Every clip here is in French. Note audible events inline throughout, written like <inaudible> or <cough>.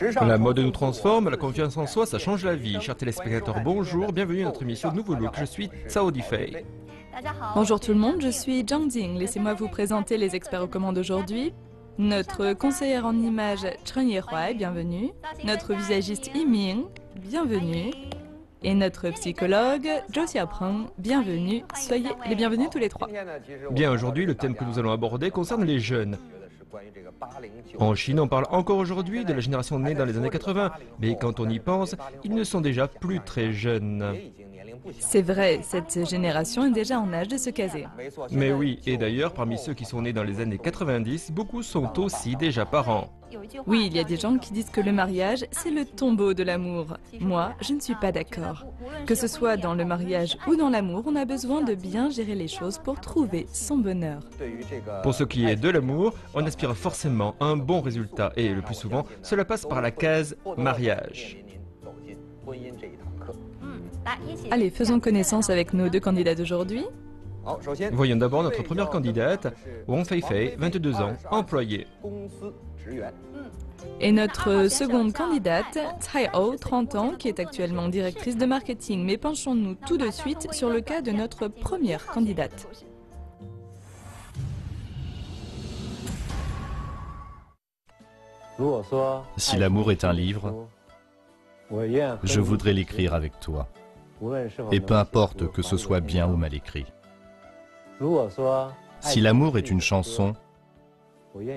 La mode nous transforme, la confiance en soi, ça change la vie. Chers téléspectateurs, bonjour, bienvenue à notre émission Nouveau Look. Je suis Sao Fei. Bonjour tout le monde, je suis Zhang Jing. Laissez-moi vous présenter les experts aux commandes aujourd'hui. Notre conseillère en images Chen Yehuai, bienvenue. Notre visagiste Yiming, bienvenue. Et notre psychologue Zhou Xiaopeng, bienvenue. Soyez les bienvenus tous les trois. Bien, aujourd'hui, le thème que nous allons aborder concerne les jeunes. En Chine, on parle encore aujourd'hui de la génération née dans les années 80, mais quand on y pense, ils ne sont déjà plus très jeunes. C'est vrai, cette génération est déjà en âge de se caser. Mais oui, et d'ailleurs, parmi ceux qui sont nés dans les années 90, beaucoup sont aussi déjà parents. Oui, il y a des gens qui disent que le mariage, c'est le tombeau de l'amour. Moi, je ne suis pas d'accord. Que ce soit dans le mariage ou dans l'amour, on a besoin de bien gérer les choses pour trouver son bonheur. Pour ce qui est de l'amour, on aspire forcément à un bon résultat et le plus souvent, cela passe par la case mariage. Allez, faisons connaissance avec nos deux candidats d'auaujourd'hui. Voyons d'abord notre première candidate, Wang Feifei, 22 ans, employée. Et notre seconde candidate, Tsai O, 30 ans, qui est actuellement directrice de marketing. Mais penchons-nous tout de suite sur le cas de notre première candidate. Si l'amour est un livre, je voudrais l'écrire avec toi. Et peu importe que ce soit bien ou mal écrit. Si l'amour est une chanson,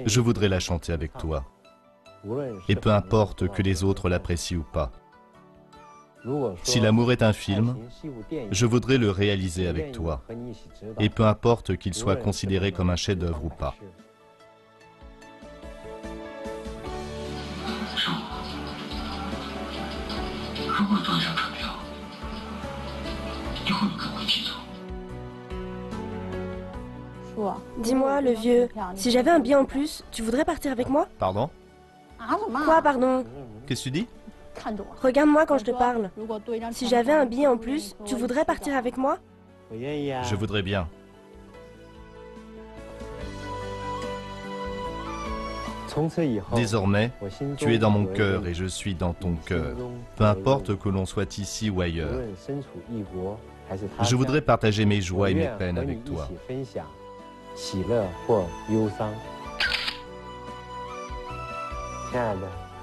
je voudrais la chanter avec toi. Et peu importe que les autres l'apprécient ou pas. Si l'amour est un film, je voudrais le réaliser avec toi. Et peu importe qu'il soit considéré comme un chef-d'œuvre ou pas. Dis-moi, le vieux, si j'avais un bien en plus, tu voudrais partir avec moi? Pardon? Quoi, pardon? Qu'est-ce que tu dis? Regarde-moi quand je te parle. Si j'avais un billet en plus, tu voudrais partir avec moi? Je voudrais bien. Désormais, tu es dans mon cœur et je suis dans ton cœur. Peu importe que l'on soit ici ou ailleurs. Je voudrais partager mes joies et mes peines avec toi.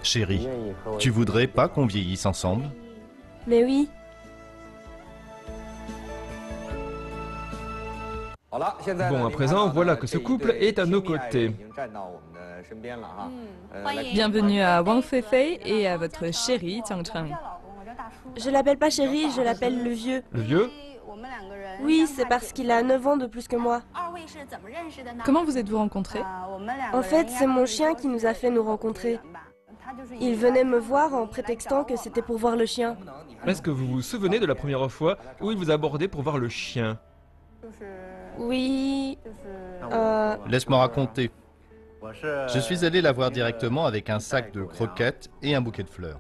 Chérie, tu voudrais pas qu'on vieillisse ensemble? Mais oui. Bon, à présent, voilà que ce couple est à nos côtés. Bienvenue à Wang Feifei et à votre chérie Chang Chang. Je l'appelle pas chérie, je l'appelle le vieux. Le vieux? Oui, c'est parce qu'il a 9 ans de plus que moi. Comment vous êtes-vous rencontrés? En fait, c'est mon chien qui nous a fait nous rencontrer. Il venait me voir en prétextant que c'était pour voir le chien. Est-ce que vous vous souvenez de la première fois où il vous a abordé pour voir le chien? Oui. Euh, Laisse-moi raconter. Je suis allé la voir directement avec un sac de croquettes et un bouquet de fleurs.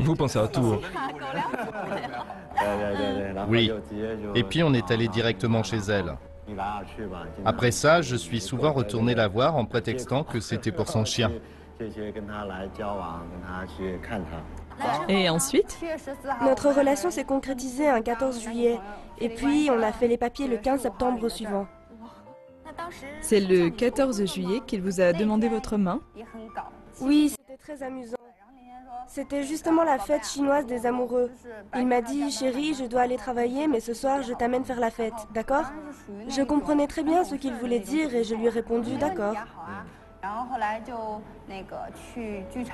Vous pensez à tout. Oui. Et puis on est allé directement chez elle. Après ça, je suis souvent retourné la voir en prétextant que c'était pour son chien. Et ensuite notre relation s'est concrétisée un 14 juillet. Et puis, on a fait les papiers le 15 septembre suivant. C'est le 14 juillet qu'il vous a demandé votre main Oui, c'était très amusant. C'était justement la fête chinoise des amoureux. Il m'a dit, chérie, je dois aller travailler, mais ce soir, je t'amène faire la fête, d'accord? Je comprenais très bien ce qu'il voulait dire et je lui ai répondu, d'accord.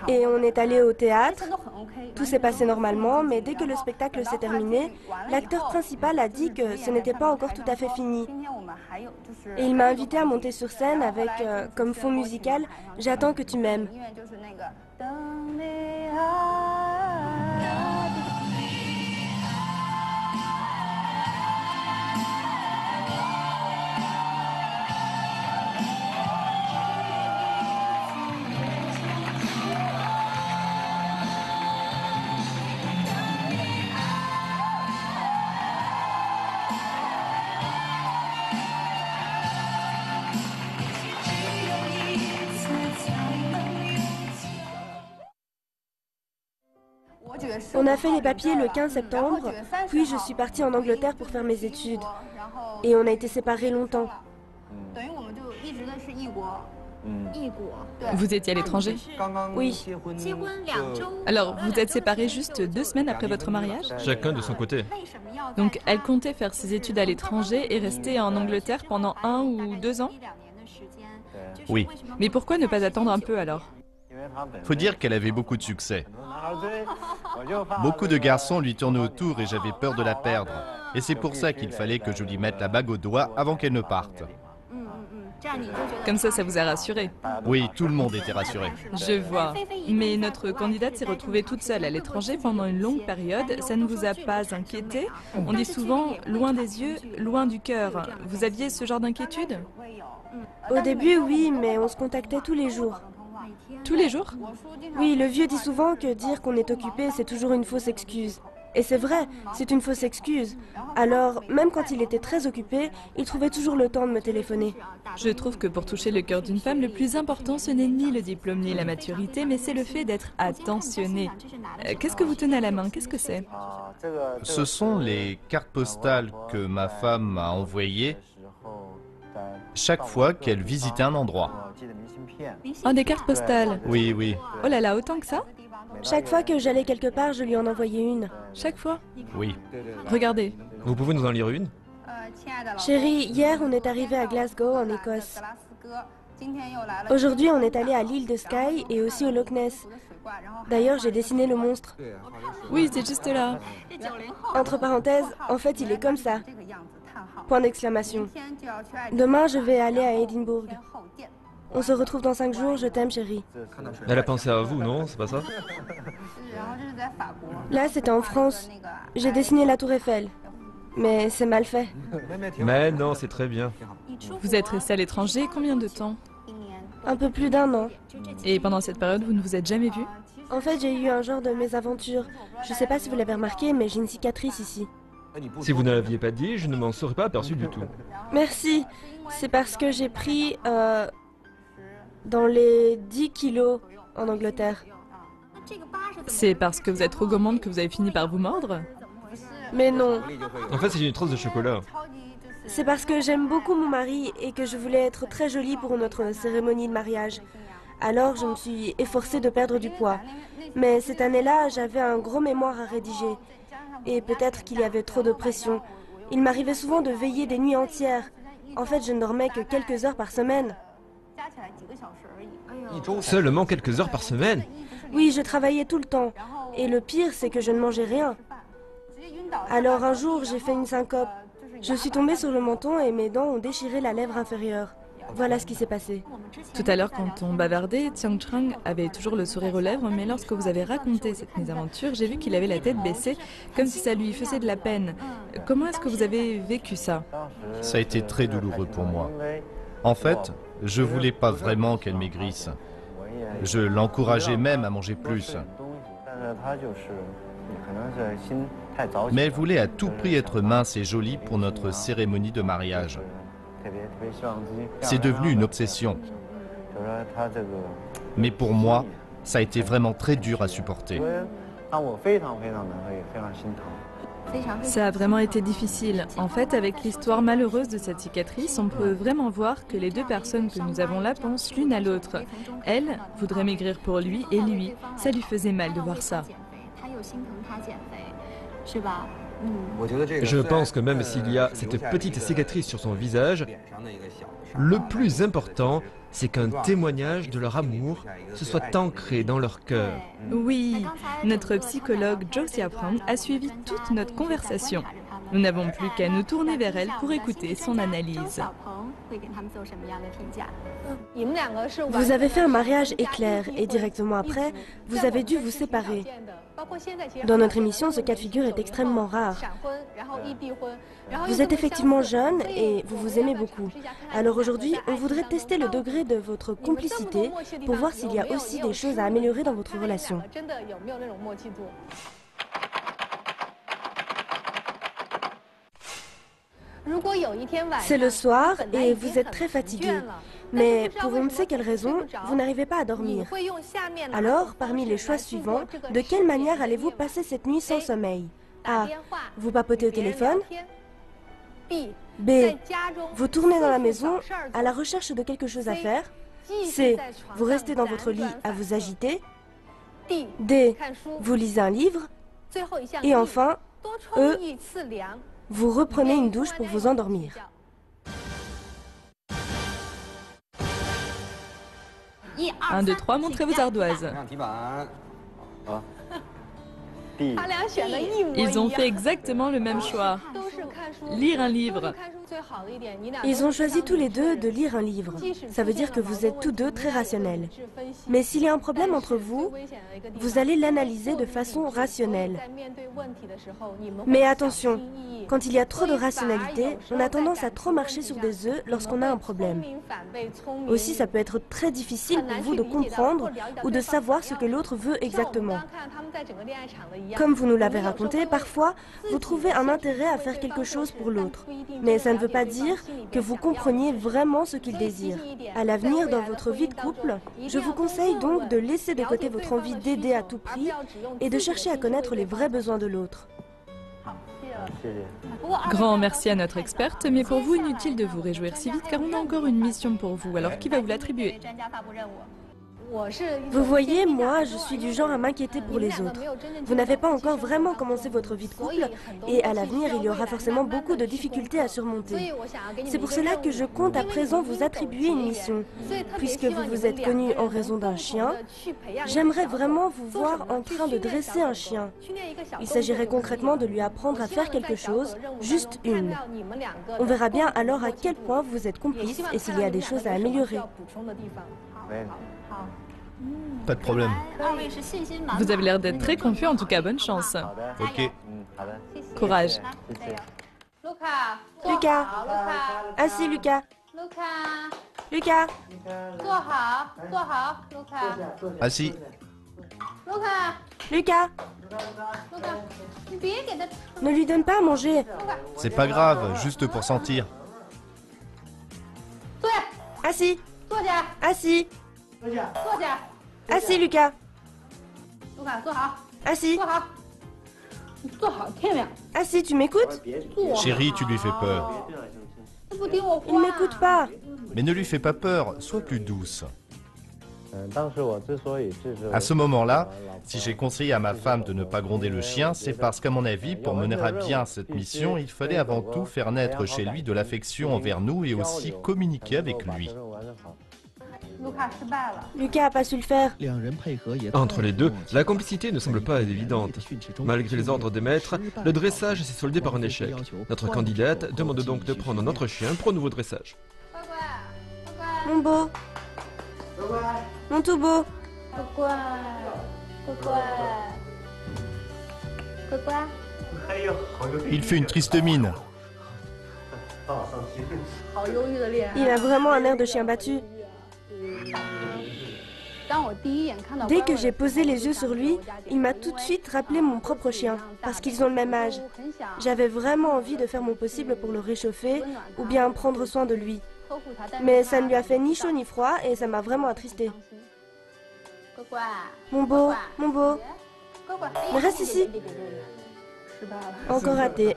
Et on est allé au théâtre. Tout s'est passé normalement, mais dès que le spectacle s'est terminé, l'acteur principal a dit que ce n'était pas encore tout à fait fini. Et il m'a invité à monter sur scène avec, euh, comme fond musical, J'attends que tu m'aimes. A fait les papiers le 15 septembre, puis je suis partie en Angleterre pour faire mes études. Et on a été séparés longtemps. Vous étiez à l'étranger? Oui. Alors, vous êtes séparés juste deux semaines après votre mariage? Chacun de son côté. Donc, elle comptait faire ses études à l'étranger et rester en Angleterre pendant un ou deux ans? Oui. Mais pourquoi ne pas attendre un peu alors? Faut dire qu'elle avait beaucoup de succès. Beaucoup de garçons lui tournaient autour et j'avais peur de la perdre. Et c'est pour ça qu'il fallait que je lui mette la bague au doigt avant qu'elle ne parte. Comme ça, ça vous a rassuré. Oui, tout le monde était rassuré. Je vois. Mais notre candidate s'est retrouvée toute seule à l'étranger pendant une longue période. Ça ne vous a pas inquiété? On dit souvent loin des yeux, loin du cœur. Vous aviez ce genre d'inquiétude? Au début, oui, mais on se contactait tous les jours. Tous les jours Oui, le vieux dit souvent que dire qu'on est occupé, c'est toujours une fausse excuse. Et c'est vrai, c'est une fausse excuse. Alors, même quand il était très occupé, il trouvait toujours le temps de me téléphoner. Je trouve que pour toucher le cœur d'une femme, le plus important, ce n'est ni le diplôme ni la maturité, mais c'est le fait d'être attentionné. Euh, Qu'est-ce que vous tenez à la main? Qu'est-ce que c'est? Ce sont les cartes postales que ma femme m'a envoyées chaque fois qu'elle visitait un endroit. Oh, des cartes postales. Oui, oui, Oh là là, autant que ça Chaque fois que j'allais quelque part, je lui en envoyais une. Chaque fois oui. Regardez. Vous pouvez nous en lire une? Chérie, hier on est arrivé à Glasgow, en Écosse. Aujourd'hui, on est allé à l'île de Skye et aussi au Loch Ness. D'ailleurs, j'ai dessiné le monstre. Oui, c'est juste là. Entre parenthèses, en fait, il est comme ça. Point d'exclamation. Demain, je vais aller à Édimbourg. On se retrouve dans cinq jours, je t'aime, chérie. Elle a pensé à vous, non C'est pas ça Là, c'était en France. J'ai dessiné la tour Eiffel. Mais c'est mal fait. Mais non, c'est très bien. Vous êtes resté à l'étranger combien de temps Un peu plus d'un an. Et pendant cette période, vous ne vous êtes jamais vu En fait, j'ai eu un genre de mésaventure. Je sais pas si vous l'avez remarqué, mais j'ai une cicatrice ici. Si vous ne l'aviez pas dit, je ne m'en serais pas aperçu du tout. Merci. C'est parce que j'ai pris euh, dans les 10 kilos en Angleterre. C'est parce que vous êtes trop gourmande que vous avez fini par vous mordre? Mais non, En fait, c'est une tranche de chocolat. c'est parce que j'aime beaucoup mon mari et que je voulais être très jolie pour notre cérémonie de mariage. Alors je me suis efforcée de perdre du poids. Mais cette année-là, j'avais un gros mémoire à rédiger. Et peut-être qu'il y avait trop de pression. Il m'arrivait souvent de veiller des nuits entières. En fait, je ne dormais que quelques heures par semaine. Seulement quelques heures par semaine Oui, je travaillais tout le temps. Et le pire, c'est que je ne mangeais rien. Alors un jour, j'ai fait une syncope. Je suis tombée sur le menton et mes dents ont déchiré la lèvre inférieure. Voilà ce qui s'est passé. Tout à l'heure, quand on bavardait, Tiang Chang avait toujours le sourire aux lèvres, mais lorsque vous avez raconté cette mésaventure, j'ai vu qu'il avait la tête baissée, comme si ça lui faisait de la peine. Comment est-ce que vous avez vécu ça? Ça a été très douloureux pour moi. En fait, je voulais pas vraiment qu'elle maigrisse. Je l'encourageais même à manger plus. Mais elle voulait à tout prix être mince et jolie pour notre cérémonie de mariage. C'est devenu une obsession. Mais pour moi, ça a été vraiment très dur à supporter. Ça a vraiment été difficile. En fait, avec l'histoire malheureuse de cette cicatrice, on peut vraiment voir que les deux personnes que nous avons là pensent l'une à l'autre. Elle voudrait maigrir pour lui et lui, ça lui faisait mal de voir ça. Je pense que même s'il y a cette petite cicatrice sur son visage, le plus important, c'est qu'un témoignage de leur amour se soit ancré dans leur cœur. Oui, notre psychologue Joe Siaprang a suivi toute notre conversation. Nous n'avons plus qu'à nous tourner vers elle pour écouter son analyse. Vous avez fait un mariage éclair et directement après, vous avez dû vous séparer. Dans notre émission, ce cas de figure est extrêmement rare. Vous êtes effectivement jeune et vous vous aimez beaucoup. Alors aujourd'hui, on voudrait tester le degré de votre complicité pour voir s'il y a aussi des choses à améliorer dans votre relation. C'est le soir et vous êtes très fatigué. Mais pour on ne sait quelle raison, vous n'arrivez pas à dormir. Alors, parmi les choix suivants, de quelle manière allez-vous passer cette nuit sans sommeil A. Vous papotez au téléphone. B. Vous tournez dans la maison à la recherche de quelque chose à faire. C. Vous restez dans votre lit à vous agiter. D. Vous lisez un livre. Et enfin, E. Vous reprenez une douche pour vous endormir. 1, 2, 3, montrez vos ardoises. Ils ont fait exactement le même choix. Lire un livre. Ils ont choisi tous les deux de lire un livre. Ça veut dire que vous êtes tous deux très rationnels. Mais s'il y a un problème entre vous, vous allez l'analyser de façon rationnelle. Mais attention, quand il y a trop de rationalité, on a tendance à trop marcher sur des œufs lorsqu'on a un problème. Aussi, ça peut être très difficile pour vous de comprendre ou de savoir ce que l'autre veut exactement. Comme vous nous l'avez raconté, parfois, vous trouvez un intérêt à faire quelque chose pour l'autre. Veut pas dire que vous compreniez vraiment ce qu'il désire. À l'avenir, dans votre vie de couple, je vous conseille donc de laisser de côté votre envie d'aider à tout prix et de chercher à connaître les vrais besoins de l'autre. Grand merci à notre experte, mais pour vous, inutile de vous réjouir si vite car on a encore une mission pour vous. Alors qui va vous l'attribuer? Vous voyez, moi, je suis du genre à m'inquiéter pour les autres. Vous n'avez pas encore vraiment commencé votre vie de couple et à l'avenir, il y aura forcément beaucoup de difficultés à surmonter. C'est pour cela que je compte à présent vous attribuer une mission. Puisque vous vous êtes connu en raison d'un chien, j'aimerais vraiment vous voir en train de dresser un chien. Il s'agirait concrètement de lui apprendre à faire quelque chose, juste une. On verra bien alors à quel point vous êtes complice et s'il y a des choses à améliorer. Pas de problème. Vous avez l'air d'être très confus, en tout cas, bonne chance. Ok. Courage. Lucas Assis, Lucas Lucas Assis. Lucas Ne lui donne pas à manger. C'est pas grave, juste pour sentir. Assis Assis Assis, Lucas Assis Assis, tu m'écoutes？Chérie, tu lui fais peur. Il m'écoute pas Mais ne lui fais pas peur, sois plus douce. À ce moment-là, si j'ai conseillé à ma femme de ne pas gronder le chien, c'est parce qu'à mon avis, pour mener à bien cette mission, il fallait avant tout faire naître chez lui de l'affection envers nous et aussi communiquer avec lui. Lucas a pas su le faire. Entre les deux, la complicité ne semble pas évidente. Malgré les ordres des maîtres, le dressage s'est soldé par un échec. Notre candidate demande donc de prendre notre chien pour un nouveau dressage. Mon beau. Mon tout beau. Il fait une triste mine. Il a vraiment un air de chien battu. Dès que j'ai posé les yeux sur lui, il m'a tout de suite rappelé mon propre chien, parce qu'ils ont le même âge. J'avais vraiment envie de faire mon possible pour le réchauffer ou bien prendre soin de lui. Mais ça ne lui a fait ni chaud ni froid et ça m'a vraiment attristé. Mon beau, mon beau. Reste ici. Encore raté.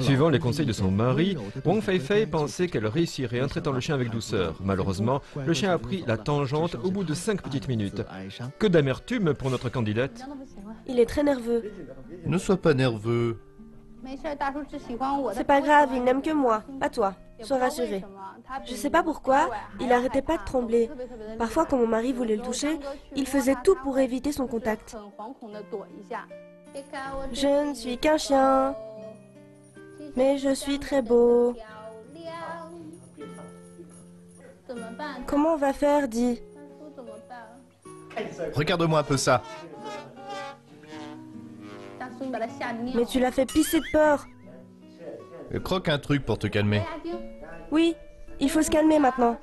Suivant les conseils de son mari, Wang Feifei pensait qu'elle réussirait en traitant le chien avec douceur. Malheureusement, le chien a pris la tangente au bout de cinq petites minutes. Que d'amertume pour notre candidate. Il est très nerveux. Ne sois pas nerveux. C'est pas grave, il n'aime que moi, pas toi. Sois rassuré. Je sais pas pourquoi, il arrêtait pas de trembler. Parfois, quand mon mari voulait le toucher, il faisait tout pour éviter son contact. Je ne suis qu'un chien, mais je suis très beau. Comment on va faire, dit Regarde-moi un peu ça. Mais tu l'as fait pisser de peur. Croque un truc pour te calmer. Oui, il faut se calmer maintenant.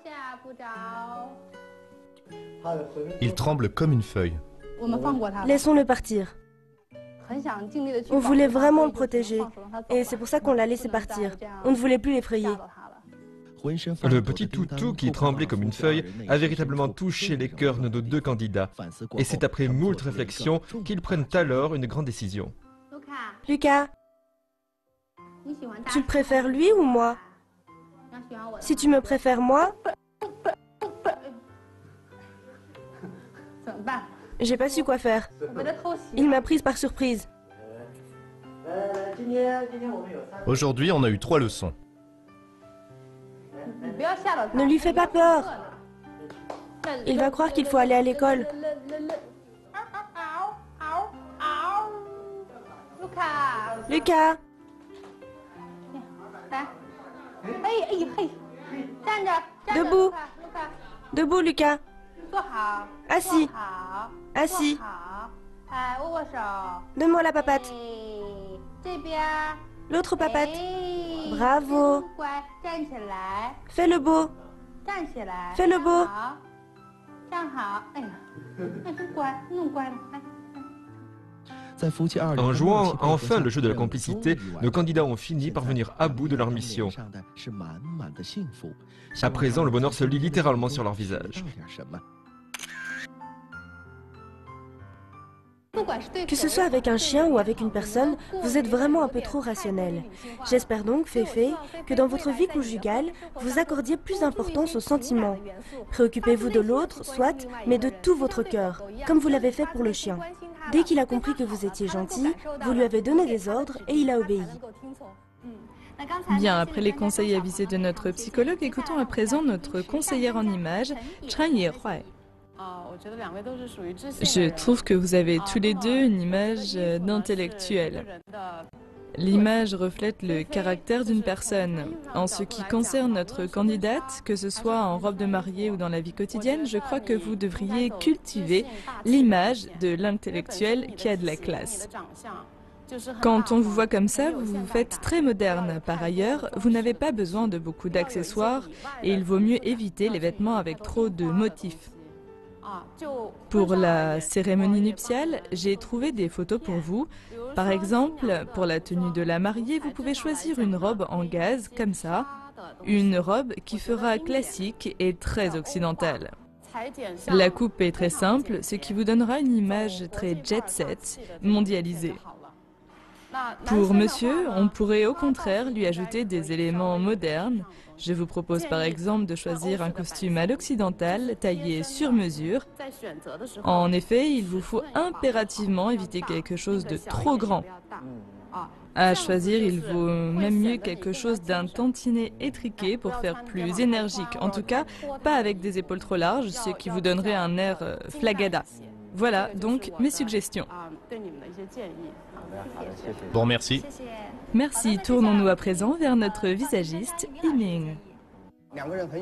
Il tremble comme une feuille. Laissons-le partir. On voulait vraiment le protéger. Et c'est pour ça qu'on l'a laissé partir. On ne voulait plus l'effrayer. Le petit toutou qui tremblait comme une feuille a véritablement touché les cœurs de nos deux candidats. Et c'est après moult réflexions qu'ils prennent alors une grande décision. Lucas, tu le préfères lui ou moi? Si tu me préfères moi, j'ai pas su quoi faire. Il m'a prise par surprise. Aujourd'hui, on a eu trois leçons. Ne lui fais pas peur. Il va croire qu'il faut aller à l'école. Lucas Debout Debout, Lucas Assis Assis Donne-moi la papate L'autre papate Bravo Fais le beau Fais le beau En jouant enfin le jeu de la complicité, nos candidats ont fini par venir à bout de leur mission. À présent, le bonheur se lit littéralement sur leur visage. Que ce soit avec un chien ou avec une personne, vous êtes vraiment un peu trop rationnel. J'espère donc, Féfé, que dans votre vie conjugale, vous accordiez plus d'importance aux sentiments. Préoccupez-vous de l'autre, soit, mais de tout votre cœur, comme vous l'avez fait pour le chien. Dès qu'il a compris que vous étiez gentil, vous lui avez donné des ordres et il a obéi. Bien, après les conseils avisés de notre psychologue, écoutons à présent notre conseillère en images, Chan Ye-Huai. Je trouve que vous avez tous les deux une image d'intellectuel. L'image reflète le caractère d'une personne. En ce qui concerne notre candidate, que ce soit en robe de mariée ou dans la vie quotidienne, je crois que vous devriez cultiver l'image de l'intellectuel qui a de la classe. Quand on vous voit comme ça, vous vous faites très moderne. Par ailleurs, vous n'avez pas besoin de beaucoup d'accessoires et il vaut mieux éviter les vêtements avec trop de motifs. Pour la cérémonie nuptiale, j'ai trouvé des photos pour vous. Par exemple, pour la tenue de la mariée, vous pouvez choisir une robe en gaz comme ça. Une robe qui fera classique et très occidentale. La coupe est très simple, ce qui vous donnera une image très jet-set, mondialisée. Pour monsieur, on pourrait au contraire lui ajouter des éléments modernes. Je vous propose par exemple de choisir un costume à l'occidental, taillé sur mesure. En effet, il vous faut impérativement éviter quelque chose de trop grand. À choisir, il vaut même mieux quelque chose d'un tantinet étriqué pour faire plus énergique. En tout cas, pas avec des épaules trop larges, ce qui vous donnerait un air euh, flagada. Voilà donc mes suggestions. Bon, merci. Merci. Tournons-nous à présent vers notre visagiste, Yiming.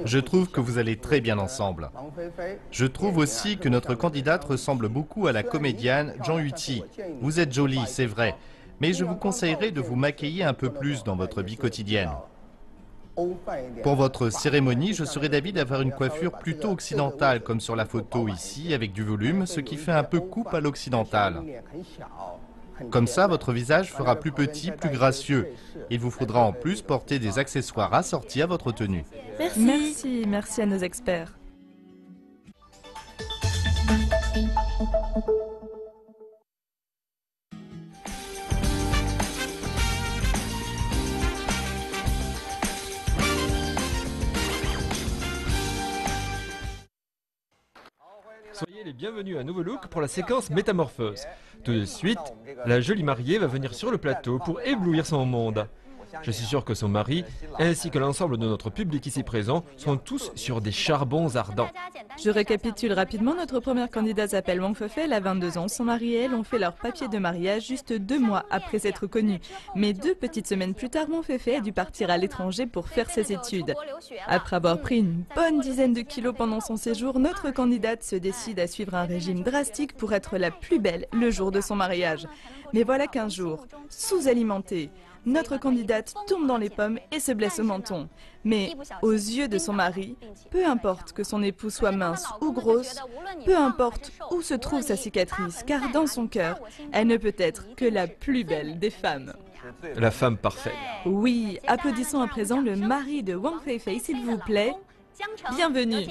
Je trouve que vous allez très bien ensemble. Je trouve aussi que notre candidate ressemble beaucoup à la comédienne Zhang Yuti. Vous êtes jolie, c'est vrai, mais je vous conseillerais de vous maquiller un peu plus dans votre vie quotidienne. Pour votre cérémonie, je serais d'avis d'avoir une coiffure plutôt occidentale, comme sur la photo ici, avec du volume, ce qui fait un peu coupe à l'occidental. Comme ça, votre visage fera plus petit, plus gracieux. Il vous faudra en plus porter des accessoires assortis à votre tenue. Merci. Merci, merci à nos experts. Soyez les bienvenus à Nouveau Look pour la séquence Métamorphose. Tout de suite, la jolie mariée va venir sur le plateau pour éblouir son monde. Je suis sûr que son mari, ainsi que l'ensemble de notre public ici présent, sont tous sur des charbons ardents. Je récapitule rapidement. Notre première candidate s'appelle Wang elle a 22 ans. Son mari et elle ont fait leur papier de mariage juste deux mois après s'être connus. Mais deux petites semaines plus tard, Wang a dû partir à l'étranger pour faire ses études. Après avoir pris une bonne dizaine de kilos pendant son séjour, notre candidate se décide à suivre un régime drastique pour être la plus belle le jour de son mariage. Mais voilà qu'un jour, sous-alimentée, notre candidate tombe dans les pommes et se blesse au menton. Mais aux yeux de son mari, peu importe que son époux soit mince ou grosse, peu importe où se trouve sa cicatrice, car dans son cœur, elle ne peut être que la plus belle des femmes. La femme parfaite. Oui, applaudissons à présent le mari de Wang Feifei, s'il vous plaît. Bienvenue.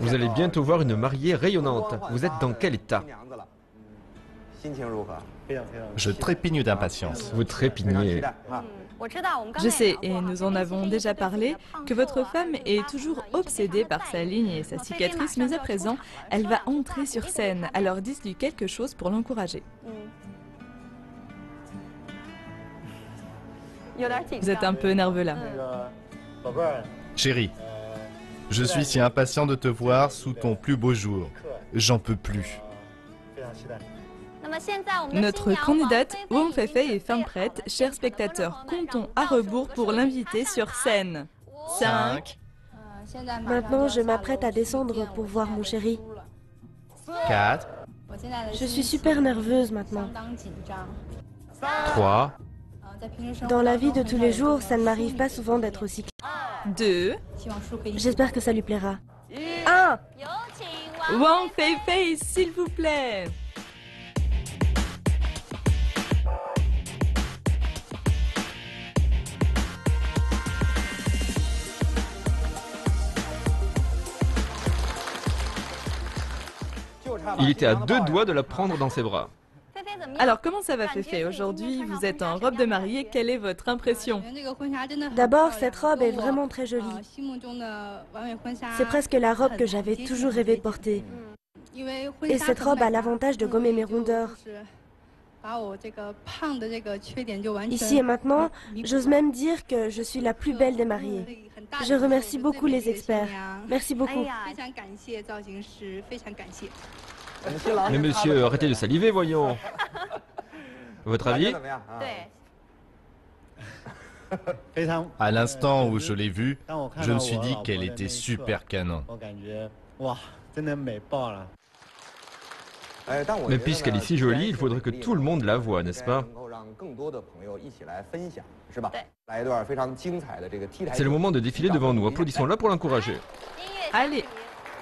Vous allez bientôt voir une mariée rayonnante. Vous êtes dans quel état? Je trépigne d'impatience. Vous trépignez. Je sais, et nous en avons déjà parlé, que votre femme est toujours obsédée par sa ligne et sa cicatrice, mais à présent, elle va entrer sur scène. Alors dites-lui quelque chose pour l'encourager. Vous êtes un peu nerveux là. Chérie, je suis si impatient de te voir sous ton plus beau jour. J'en peux plus. Notre candidate Wang Feifei est fin prête. Chers spectateurs, comptons à rebours pour l'inviter sur scène. 5, Maintenant, je m'apprête à descendre pour voir mon chéri. 4, Je suis super nerveuse maintenant. 3, Dans la vie de tous les jours, ça ne m'arrive pas souvent d'être aussi... 2, J'espère que ça lui plaira. 1 Wang Feifei, s'il vous plaît. Il était à deux doigts de la prendre dans ses bras. Alors comment ça va Feifei Aujourd'hui, vous êtes en robe de mariée, quelle est votre impression D'abord, cette robe est vraiment très jolie. C'est presque la robe que j'avais toujours rêvé de porter. Et cette robe a l'avantage de gommer mes rondeurs. Ici et maintenant, j'ose même dire que je suis la plus belle des mariées. Je remercie beaucoup les experts. Merci beaucoup. Mais monsieur, arrêtez de saliver, voyons. Votre avis À l'instant où je l'ai vue, je me suis dit qu'elle était super canon. Mais puisqu'elle est si jolie, il faudrait que tout le monde la voie, n'est-ce pas C'est le moment de défiler devant nous. Applaudissons-la pour l'encourager. Allez,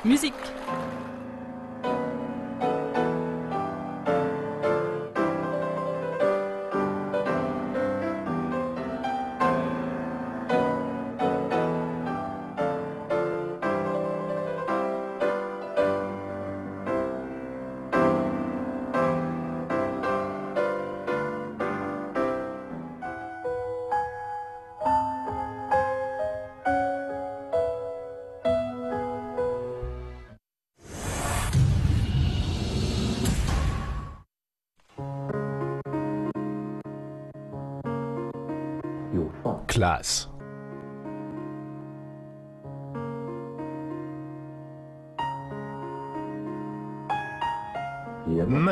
musique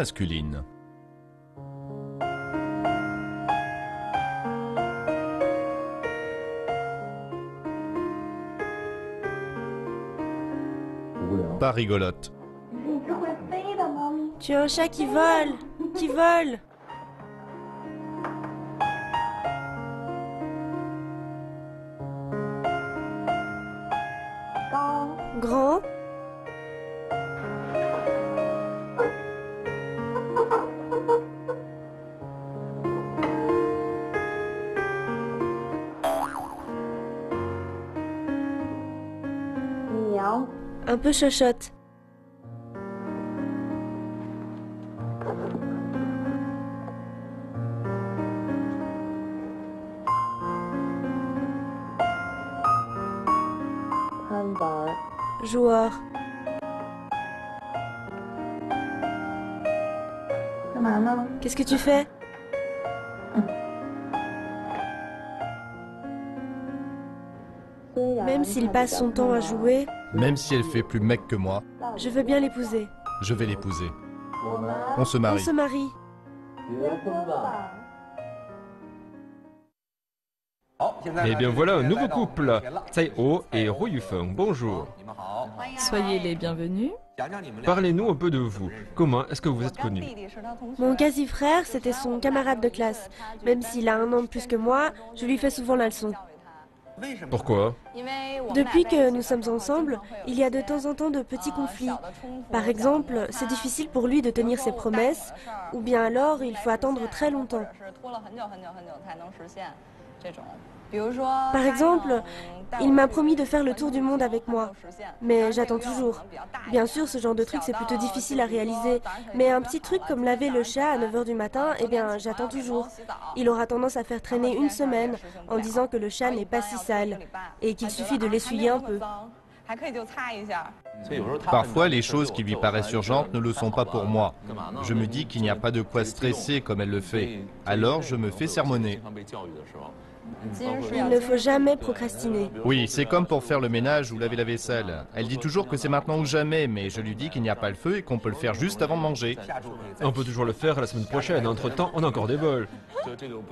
Masculine. Pas rigolote. Tu as un chat qui vole Qui vole Un peu chochotte. Joueur. Qu'est-ce que tu fais? Même s'il passe son temps à jouer, Même si elle fait plus mec que moi, je veux bien l'épouser. je vais l'épouser. On se On marie. se marie. Eh bien voilà un nouveau couple, Tsai Ho et Ru Yufeng. Bonjour. Soyez les bienvenus. Parlez-nous un peu de vous. Comment est-ce que vous êtes connus? Mon quasi-frère, c'était son camarade de classe. Même s'il a un an de plus que moi, je lui fais souvent la leçon. Pourquoi Depuis que nous sommes ensemble, il y a de temps en temps de petits conflits. Par exemple, c'est difficile pour lui de tenir ses promesses, ou bien alors il faut attendre très longtemps. Par exemple, il m'a promis de faire le tour du monde avec moi, mais j'attends toujours. Bien sûr, ce genre de truc, c'est plutôt difficile à réaliser, mais un petit truc comme laver le chat à 9h du matin, eh bien, j'attends toujours. Il aura tendance à faire traîner une semaine en disant que le chat n'est pas si sale et qu'il suffit de l'essuyer un peu. Parfois, les choses qui lui paraissent urgentes ne le sont pas pour moi. Je me dis qu'il n'y a pas de quoi stresser comme elle le fait. Alors, je me fais sermonner. Il ne faut jamais procrastiner. Oui, c'est comme pour faire le ménage ou laver la vaisselle. Elle dit toujours que c'est maintenant ou jamais, mais je lui dis qu'il n'y a pas le feu et qu'on peut le faire juste avant de manger. On peut toujours le faire la semaine prochaine. Entre-temps, on a encore des bols.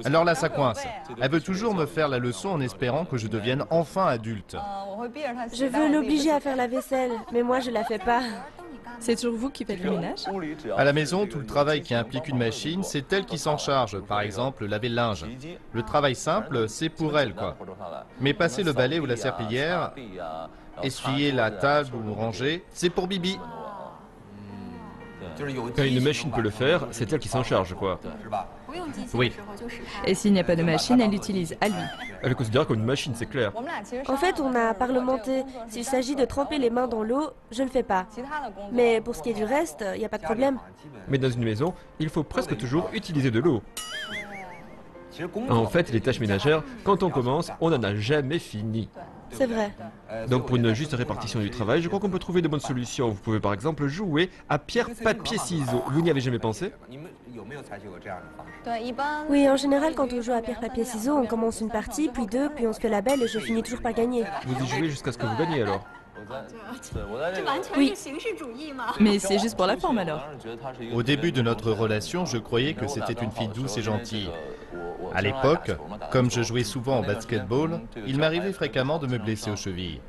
Alors là, ça coince. Elle veut toujours me faire la leçon en espérant que je devienne enfin adulte. Je veux l'obliger à faire la vaisselle, mais moi je la fais pas. C'est toujours vous qui faites le ménage À la maison, tout le travail qui implique une machine, c'est elle qui s'en charge. Par exemple, laver le linge. Le travail simple, c'est pour elle, quoi. Mais passer le balai ou la serpillière, essuyer la table ou ranger, c'est pour Bibi. Quand une machine peut le faire, c'est elle qui s'en charge, quoi. Oui. Et s'il n'y a pas de machine, elle l'utilise à lui. Elle est considérée comme une machine, c'est clair. En fait, on a parlementé. S'il s'agit de tremper les mains dans l'eau, je ne le fais pas. Mais pour ce qui est du reste, il n'y a pas de problème. Mais dans une maison, il faut presque toujours utiliser de l'eau. En fait, les tâches ménagères, quand on commence, on n'en a jamais fini. C'est vrai. Donc pour une juste répartition du travail, je crois qu'on peut trouver de bonnes solutions. Vous pouvez par exemple jouer à pierre, papier, ciseaux. Vous n'y avez jamais pensé? Oui, en général, quand on joue à pierre, papier, ciseaux, on commence une partie, puis deux, puis on se fait la belle et je finis toujours par gagner. Vous y jouez jusqu'à ce que vous gagnez alors? Oui. Mais c'est juste pour la forme alors. Au début de notre relation, je croyais que c'était une fille douce et gentille. À l'époque, comme je jouais souvent au basketball, il m'arrivait fréquemment de me blesser aux chevilles.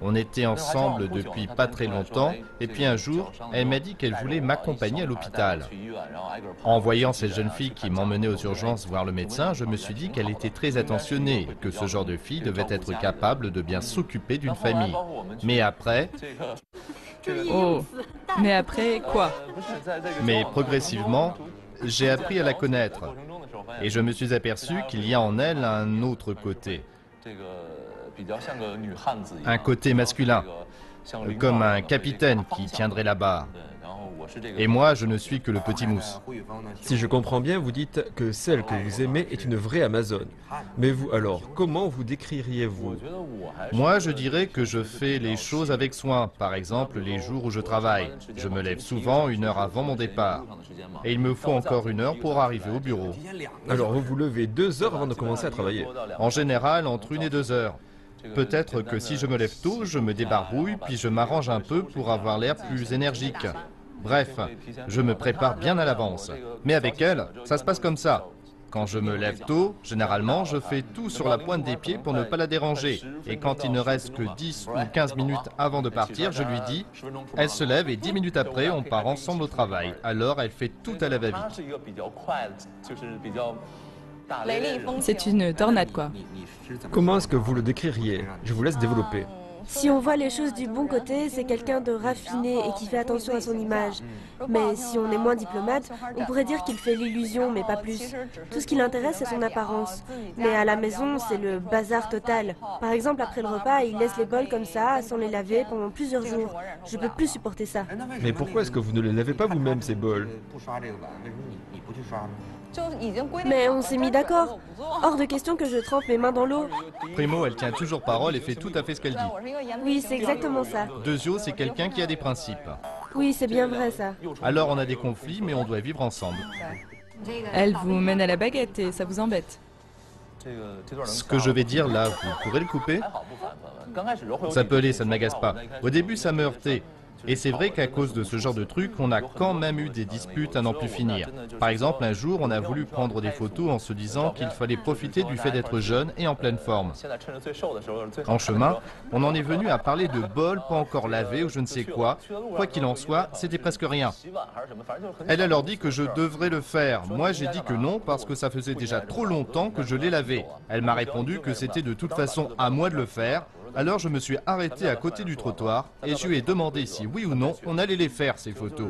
On était ensemble depuis pas très longtemps, et puis un jour, elle m'a dit qu'elle voulait m'accompagner à l'hôpital. En voyant cette jeune fille qui m'emmenait aux urgences voir le médecin, je me suis dit qu'elle était très attentionnée, que ce genre de fille devait être capable de bien s'occuper d'une famille. Mais après, Oh. Mais après, quoi mais progressivement, j'ai appris à la connaître. Et je me suis aperçu qu'il y a en elle un autre côté, un côté masculin, comme un capitaine qui tiendrait la barre. Et moi, je ne suis que le petit mousse. Si je comprends bien, vous dites que celle que vous aimez est une vraie Amazone. Mais vous alors, comment vous décririez-vous Moi, je dirais que je fais les choses avec soin. Par exemple, les jours où je travaille. Je me lève souvent une heure avant mon départ. Et il me faut encore une heure pour arriver au bureau. Alors vous vous levez deux heures avant de commencer à travailler. En général, entre une et deux heures. Peut-être que si je me lève tôt, je me débarbouille, puis je m'arrange un peu pour avoir l'air plus énergique. Bref, je me prépare bien à l'avance. Mais avec elle, ça se passe comme ça. Quand je me lève tôt, généralement, je fais tout sur la pointe des pieds pour ne pas la déranger. Et quand il ne reste que 10 ou 15 minutes avant de partir, je lui dis, elle se lève et 10 minutes après, on part ensemble au travail. Alors elle fait tout à la va-vite. C'est une tornade, quoi. Comment est-ce que vous le décririez Je vous laisse développer. Si on voit les choses du bon côté, c'est quelqu'un de raffiné et qui fait attention à son image. Mais si on est moins diplomate, on pourrait dire qu'il fait l'illusion, mais pas plus. Tout ce qui l'intéresse, c'est son apparence. Mais à la maison, c'est le bazar total. Par exemple, après le repas, il laisse les bols comme ça, sans les laver, pendant plusieurs jours. Je peux plus supporter ça. Mais pourquoi est-ce que vous ne les lavez pas vous-même, ces bols? Mais on s'est mis d'accord. Hors de question que je trempe mes mains dans l'eau. Primo, elle tient toujours parole et fait tout à fait ce qu'elle dit. Oui, c'est exactement ça. Deuxio, c'est quelqu'un qui a des principes. Oui, c'est bien vrai ça. Alors on a des conflits, mais on doit vivre ensemble. Elle vous mène à la baguette et ça vous embête. Ce que je vais dire là, vous pourrez le couper Ça peut aller, ça ne m'agace pas. Au début, ça me heurtait. Et c'est vrai qu'à cause de ce genre de truc, on a quand même eu des disputes à n'en plus finir. Par exemple, un jour, on a voulu prendre des photos en se disant qu'il fallait profiter du fait d'être jeune et en pleine forme. En chemin, on en est venu à parler de bol pas encore lavé ou je ne sais quoi. Quoi qu'il en soit, c'était presque rien. Elle a alors dit que je devrais le faire. Moi, j'ai dit que non parce que ça faisait déjà trop longtemps que je l'ai lavé. Elle m'a répondu que c'était de toute façon à moi de le faire alors je me suis arrêté à côté du trottoir et je lui ai demandé si oui ou non on allait les faire ces photos.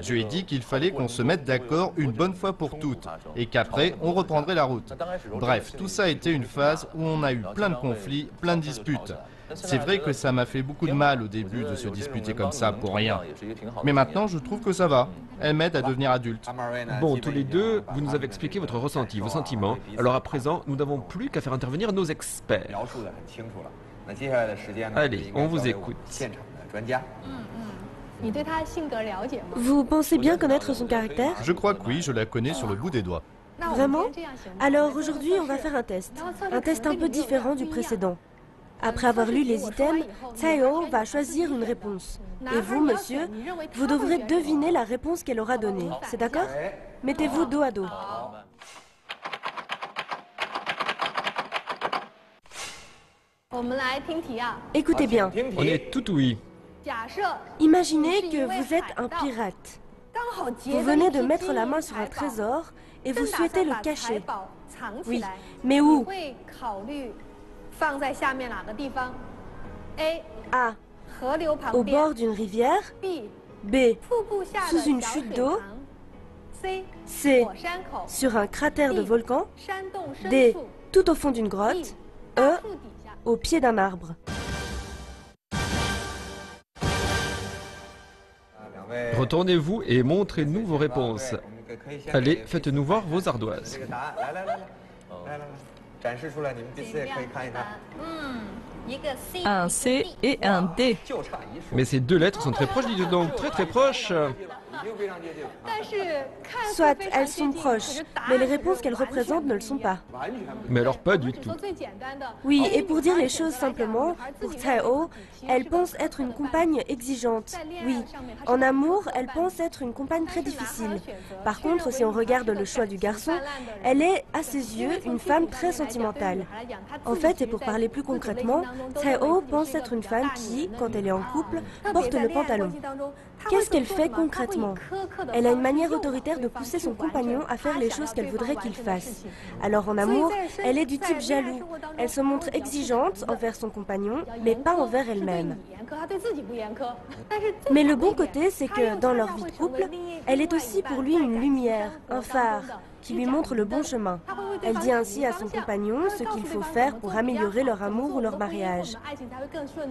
Je lui ai dit qu'il fallait qu'on se mette d'accord une bonne fois pour toutes et qu'après on reprendrait la route. Bref, tout ça a été une phase où on a eu plein de conflits, plein de disputes. C'est vrai que ça m'a fait beaucoup de mal au début de se disputer comme ça pour rien. Mais maintenant, je trouve que ça va. Elle m'aide à devenir adulte. Bon, tous les deux, vous nous avez expliqué votre ressenti, vos sentiments. Alors à présent, nous n'avons plus qu'à faire intervenir nos experts. Allez, on vous écoute. Vous pensez bien connaître son caractère Je crois que oui, je la connais sur le bout des doigts. Vraiment Alors aujourd'hui, on va faire un test. Un test un peu différent du précédent. Après avoir lu les items, Tsao va choisir une réponse. Et vous, monsieur, vous devrez deviner la réponse qu'elle aura donnée. C'est d'accord Mettez-vous dos à dos. Écoutez bien. On est tout oui. Imaginez que vous êtes un pirate. Vous venez de mettre la main sur un trésor et vous souhaitez le cacher. Oui, mais où A. Au bord d'une rivière. B. Sous une chute d'eau. C. Sur un cratère de volcan. D. Tout au fond d'une grotte. E au pied d'un arbre. Retournez-vous et montrez-nous vos réponses. Allez, faites-nous voir vos ardoises. Un C et un D. Mais ces deux lettres sont très proches, dites donc, très très proches. Soit elles sont proches, mais les réponses qu'elles représentent ne le sont pas. Mais alors pas du tout. Oui, et pour dire les choses simplement, pour Tao, elle pense être une compagne exigeante. Oui, en amour, elle pense être une compagne très difficile. Par contre, si on regarde le choix du garçon, elle est, à ses yeux, une femme très sentimentale. En fait, et pour parler plus concrètement, Tao pense être une femme qui, quand elle est en couple, porte le pantalon. Qu'est-ce qu'elle fait concrètement? Elle a une manière autoritaire de pousser son compagnon à faire les choses qu'elle voudrait qu'il fasse. Alors en amour, elle est du type jaloux. Elle se montre exigeante envers son compagnon, mais pas envers elle-même. Mais le bon côté, c'est que dans leur vie de couple, elle est aussi pour lui une lumière, un phare, qui lui montre le bon chemin. Elle dit ainsi à son compagnon ce qu'il faut faire pour améliorer leur amour ou leur mariage.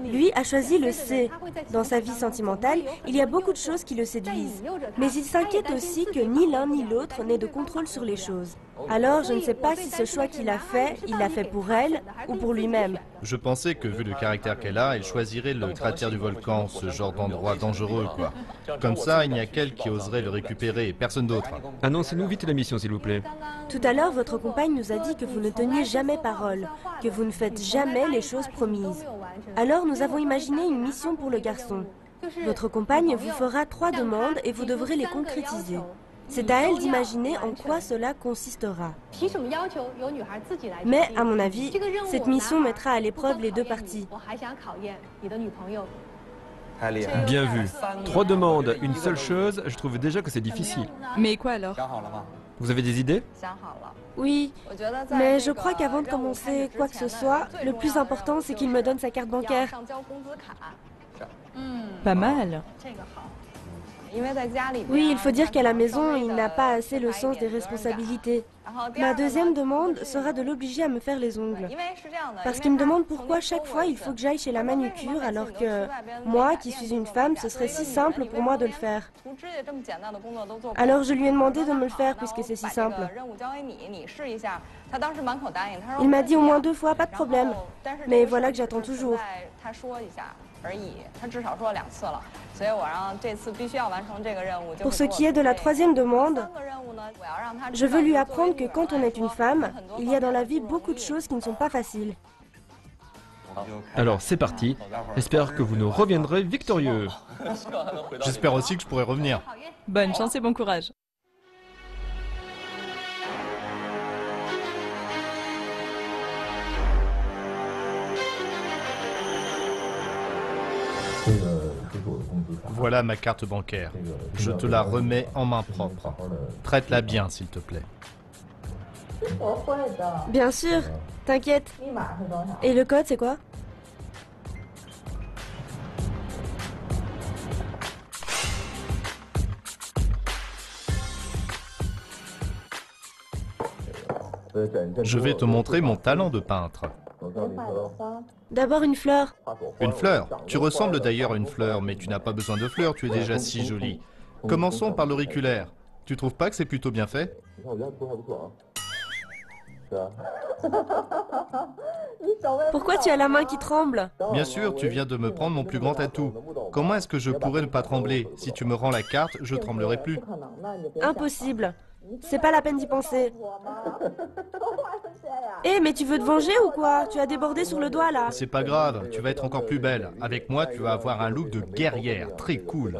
Lui a choisi le C. Dans sa vie sentimentale, il y a beaucoup de choses qui le séduisent. Mais il s'inquiète aussi que ni l'un ni l'autre n'ait de contrôle sur les choses. Alors, je ne sais pas si ce choix qu'il a fait, il l'a fait pour elle ou pour lui-même. Je pensais que, vu le caractère qu'elle a, elle choisirait le cratère du volcan, ce genre d'endroit dangereux, quoi. Comme ça, il n'y a qu'elle qui oserait le récupérer et personne d'autre. Annoncez-nous vite la mission, s'il vous plaît. Tout à l'heure, votre compagne nous a dit que vous ne teniez jamais parole, que vous ne faites jamais les choses promises. Alors, nous avons imaginé une mission pour le garçon. Votre compagne vous fera trois demandes et vous devrez les concrétiser. C'est à elle d'imaginer en quoi cela consistera. Mais, à mon avis, cette mission mettra à l'épreuve les deux parties. Bien vu. Trois demandes, une seule chose, je trouve déjà que c'est difficile. Mais quoi alors? Vous avez des idées? Oui, mais je crois qu'avant de commencer quoi que ce soit, le plus important c'est qu'il me donne sa carte bancaire. Pas mal. Oui, il faut dire qu'à la maison, il n'a pas assez le sens des responsabilités. Ma deuxième demande sera de l'obliger à me faire les ongles. Parce qu'il me demande pourquoi chaque fois il faut que j'aille chez la manucure alors que moi, qui suis une femme, ce serait si simple pour moi de le faire. Alors je lui ai demandé de me le faire puisque c'est si simple. Il m'a dit au moins deux fois, pas de problème. Mais voilà que j'attends toujours. Pour ce qui est de la troisième demande, je veux lui apprendre que quand on est une femme, il y a dans la vie beaucoup de choses qui ne sont pas faciles. Alors c'est parti. J'espère que vous nous reviendrez victorieux. <laughs> J'espère aussi que je pourrai revenir. Bonne chance et bon courage. Voilà ma carte bancaire. Je te la remets en main propre. Traite-la bien, s'il te plaît. Bien sûr, t'inquiète. Et le code, c'est quoi? Je vais te montrer mon talent de peintre. D'abord une fleur. Une fleur Tu ressembles d'ailleurs à une fleur, mais tu n'as pas besoin de fleurs, tu es déjà si jolie. Commençons par l'auriculaire. Tu trouves pas que c'est plutôt bien fait? Pourquoi tu as la main qui tremble? Bien sûr, tu viens de me prendre mon plus grand atout. Comment est-ce que je pourrais ne pas trembler? Si tu me rends la carte, je tremblerai plus. Impossible. C'est pas la peine d'y penser. <laughs> Eh, mais tu veux te venger ou quoi? Tu as débordé sur le doigt là. C'est pas grave, tu vas être encore plus belle. Avec moi, tu vas avoir un look de guerrière, très cool.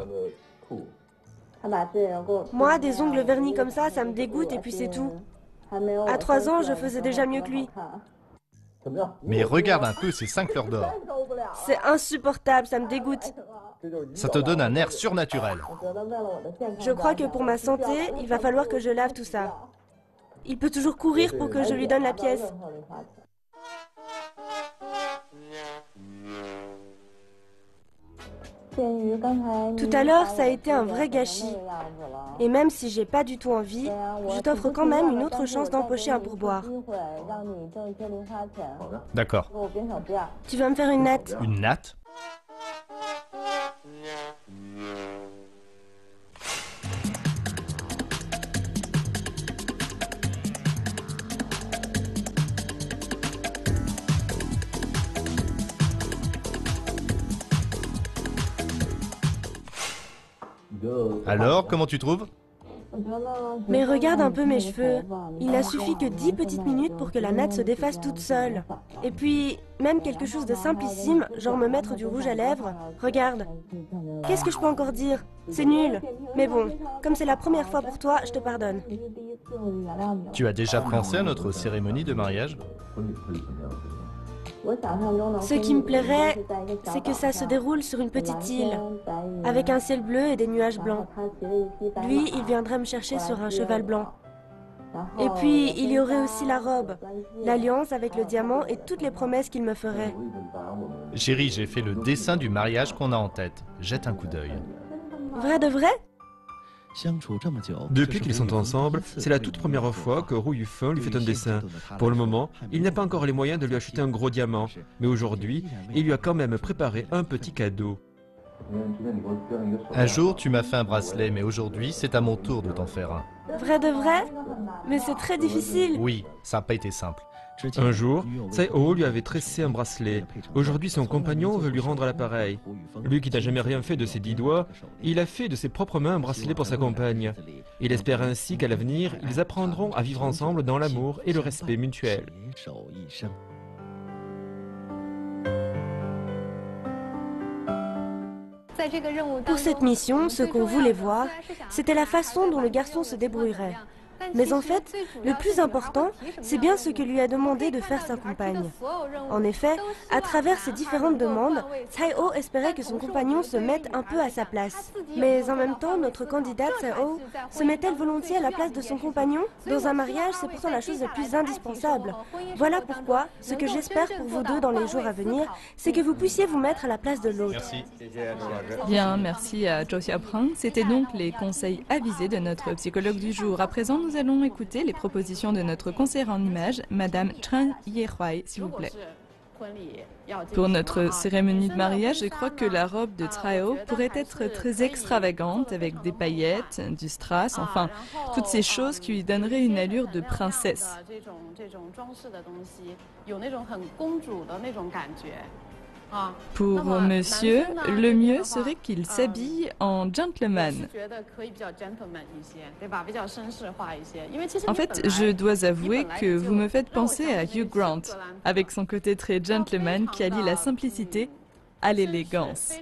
Moi, des ongles vernis comme ça, ça me dégoûte et puis c'est tout. À trois ans, je faisais déjà mieux que lui. Mais regarde un peu ces cinq fleurs d'or. C'est insupportable, ça me dégoûte. Ça te donne un air surnaturel. Je crois que pour ma santé, il va falloir que je lave tout ça. Il peut toujours courir pour que je lui donne la pièce. Tout à l'heure, ça a été un vrai gâchis. Et même si j'ai pas du tout envie, je t'offre quand même une autre chance d'empocher un pourboire. D'accord. Tu vas me faire une natte Une natte? Alors, comment tu trouves Mais regarde un peu mes cheveux. Il a suffi que 10 petites minutes pour que la natte se défasse toute seule. Et puis, même quelque chose de simplissime, genre me mettre du rouge à lèvres. Regarde. Qu'est-ce que je peux encore dire? C'est nul. Mais bon, comme c'est la première fois pour toi, je te pardonne. Tu as déjà pensé à notre cérémonie de mariage? Ce qui me plairait, c'est que ça se déroule sur une petite île, avec un ciel bleu et des nuages blancs. Lui, il viendrait me chercher sur un cheval blanc. Et puis, il y aurait aussi la robe, l'alliance avec le diamant et toutes les promesses qu'il me ferait. Chérie, j'ai fait le dessin du mariage qu'on a en tête. Jette un coup d'œil. Vrai de vrai? Depuis qu'ils sont ensemble, c'est la toute première fois que Ru Yufeng lui fait un dessin. Pour le moment, il n'a pas encore les moyens de lui acheter un gros diamant, mais aujourd'hui, il lui a quand même préparé un petit cadeau. Un jour, tu m'as fait un bracelet, mais aujourd'hui, c'est à mon tour de t'en faire un. Vrai de vrai? Mais c'est très difficile. Oui, ça n'a pas été simple. Un jour, Tsai Ho lui avait tressé un bracelet. Aujourd'hui, son compagnon veut lui rendre l'appareil. Lui qui n'a jamais rien fait de ses dix doigts, il a fait de ses propres mains un bracelet pour sa compagne. Il espère ainsi qu'à l'avenir, ils apprendront à vivre ensemble dans l'amour et le respect mutuel. Pour cette mission, ce qu'on voulait voir, c'était la façon dont le garçon se débrouillerait. Mais en fait, le plus important, c'est bien ce que lui a demandé de faire sa compagne. En effet, à travers ces différentes demandes, Tsai-Ho espérait que son compagnon se mette un peu à sa place. Mais en même temps, notre candidate Tsai-Ho se met-elle volontiers à la place de son compagnon Dans un mariage, c'est pourtant la chose la plus indispensable. Voilà pourquoi, ce que j'espère pour vous deux dans les jours à venir, c'est que vous puissiez vous mettre à la place de l'autre. Merci. Bien, merci à Zhou Xiaoprang. C'était donc les conseils avisés de notre psychologue du jour. À présent, nous allons écouter les propositions de notre conseillère en images, Madame Chen Yehuai, s'il vous plaît. Pour notre cérémonie de mariage, je crois que la robe de Trao pourrait être très extravagante avec des paillettes, du strass, enfin toutes ces choses qui lui donneraient une allure de princesse. Pour monsieur, le mieux serait qu'il s'habille en gentleman. En fait, je dois avouer que vous me faites penser à Hugh Grant, avec son côté très gentleman qui allie la simplicité à l'élégance.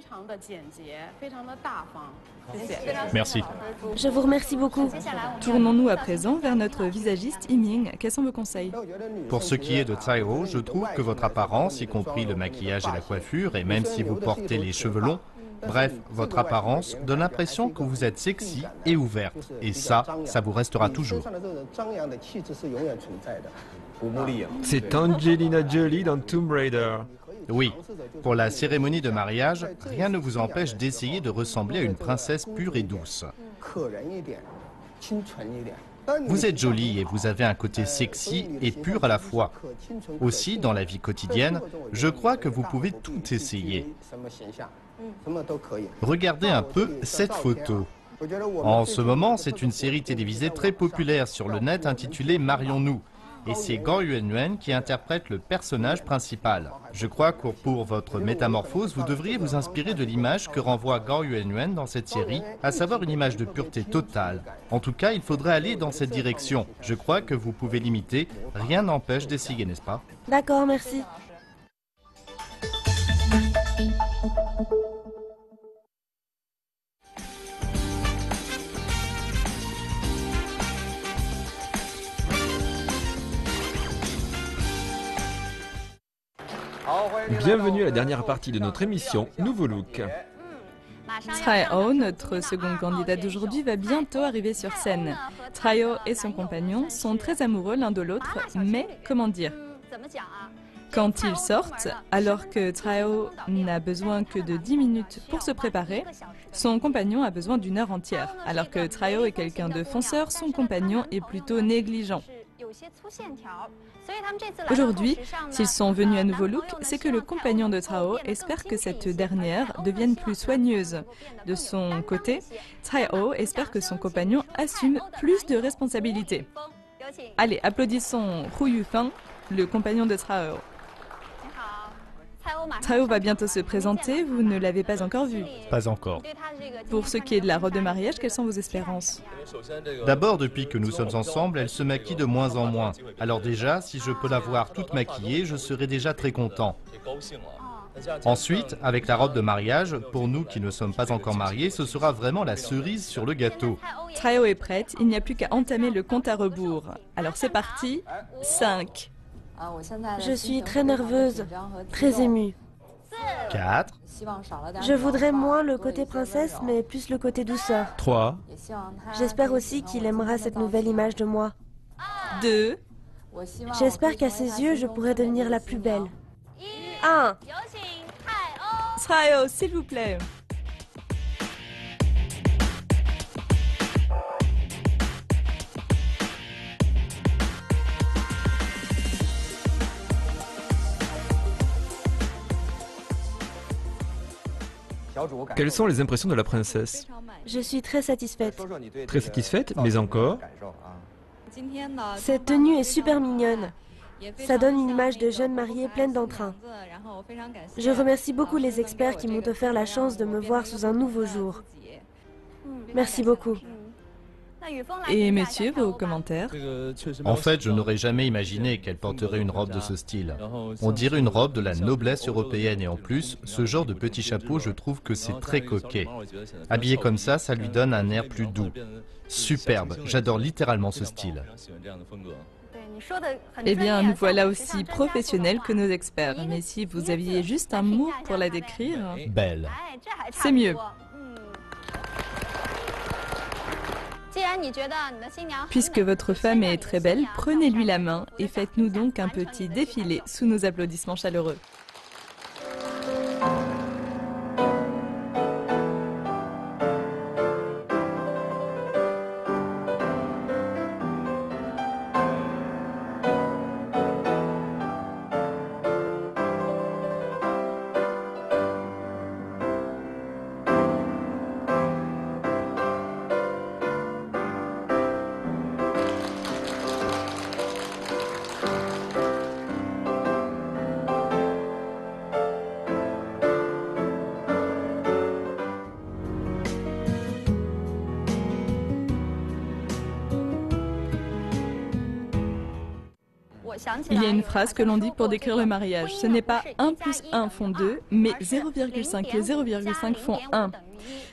Merci. Je vous remercie beaucoup. Tournons-nous à présent vers notre visagiste Yiming. Quels sont vos conseils? Pour ce qui est de Tsai-Ho, je trouve que votre apparence, y compris le maquillage et la coiffure, et même si vous portez les cheveux longs, bref, votre apparence donne l'impression que vous êtes sexy et ouverte. Et ça, ça vous restera toujours. C'est Angelina Jolie dans Tomb Raider. Oui, pour la cérémonie de mariage, rien ne vous empêche d'essayer de ressembler à une princesse pure et douce. Vous êtes jolie et vous avez un côté sexy et pur à la fois. Aussi, dans la vie quotidienne, je crois que vous pouvez tout essayer. Regardez un peu cette photo. En ce moment, c'est une série télévisée très populaire sur le net intitulée Marions-nous et c'est Gao Yuanyuan qui interprète le personnage principal. Je crois que pour votre métamorphose, vous devriez vous inspirer de l'image que renvoie Gao Yuanyuan dans cette série, à savoir une image de pureté totale. En tout cas, il faudrait aller dans cette direction. Je crois que vous pouvez l'imiter. Rien n'empêche d'essayer, n'est-ce pas? D'accord, merci. Bienvenue à la dernière partie de notre émission Nouveau Look. Traeo, notre second candidat d'aujourd'hui, va bientôt arriver sur scène. Traeo et son compagnon sont très amoureux l'un de l'autre, mais comment dire? Quand ils sortent, alors que Traeo n'a besoin que de 10 minutes pour se préparer, son compagnon a besoin d'une heure entière. Alors que Traeo est quelqu'un de fonceur, son compagnon est plutôt négligent. Aujourd'hui, s'ils sont venus à Nouveau Look, c'est que le compagnon de Trao espère que cette dernière devienne plus soigneuse. De son côté, Trao espère que son compagnon assume plus de responsabilités. Allez, applaudissons Hu Yufeng, le compagnon de Trao. Trao va bientôt se présenter, vous ne l'avez pas encore vu. Pas encore. Pour ce qui est de la robe de mariage, quelles sont vos espérances D'abord, depuis que nous sommes ensemble, elle se maquille de moins en moins. Alors déjà, si je peux la voir toute maquillée, je serai déjà très content. Ensuite, avec la robe de mariage, pour nous qui ne sommes pas encore mariés, ce sera vraiment la cerise sur le gâteau. Trao est prête, il n'y a plus qu'à entamer le compte à rebours. Alors c'est parti, 5, Je suis très nerveuse, très émue. 4, Je voudrais moins le côté princesse, mais plus le côté douceur. 3, J'espère aussi qu'il aimera cette nouvelle image de moi. 2, J'espère qu'à ses yeux, je pourrai devenir la plus belle. 1. Trao, s'il vous plaît. Quelles sont les impressions de la princesse Je suis très satisfaite. Très satisfaite, mais encore Cette tenue est super mignonne. Ça donne une image de jeune mariée pleine d'entrain. Je remercie beaucoup les experts qui m'ont offert la chance de me voir sous un nouveau jour. Merci beaucoup. Et messieurs, vos commentaires En fait, je n'aurais jamais imaginé qu'elle porterait une robe de ce style. On dirait une robe de la noblesse européenne et en plus, ce genre de petit chapeau, je trouve que c'est très coquet. Habillé comme ça, ça lui donne un air plus doux. Superbe, j'adore littéralement ce style. Eh bien, nous voilà aussi professionnels que nos experts. Mais si vous aviez juste un mot pour la décrire, Belle. c'est mieux. Puisque votre femme est très belle, prenez-lui la main et faites-nous donc un petit défilé sous nos applaudissements chaleureux. Il y a une phrase que l'on dit pour décrire le mariage. Ce n'est pas 1 plus 1 font 2, mais 0,5 et 0,5 font 1.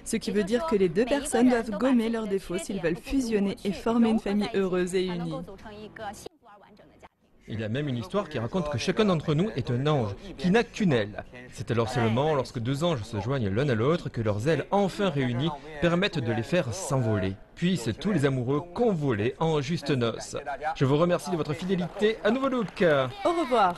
Ce qui veut dire que les deux personnes doivent gommer leurs défauts s'ils veulent fusionner et former une famille heureuse et unie. Il y a même une histoire qui raconte que chacun d'entre nous est un ange, qui n'a qu'une aile. C'est alors seulement lorsque deux anges se joignent l'un à l'autre que leurs ailes enfin réunies permettent de les faire s'envoler. Puissent tous les amoureux convoler en juste noces. Je vous remercie de votre fidélité. À nouveau, Luc. Au revoir.